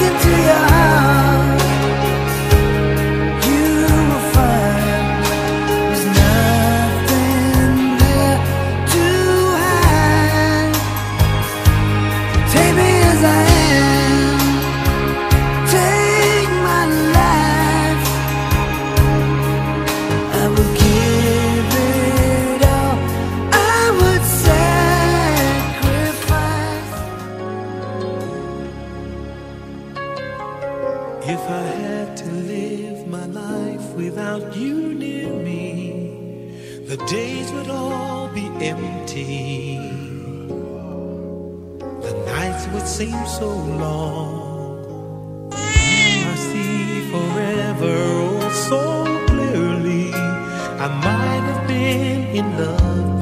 into your arms. If I had to live my life without you near me, the days would all be empty. The nights would seem so long. I see forever oh so clearly. I might have been in love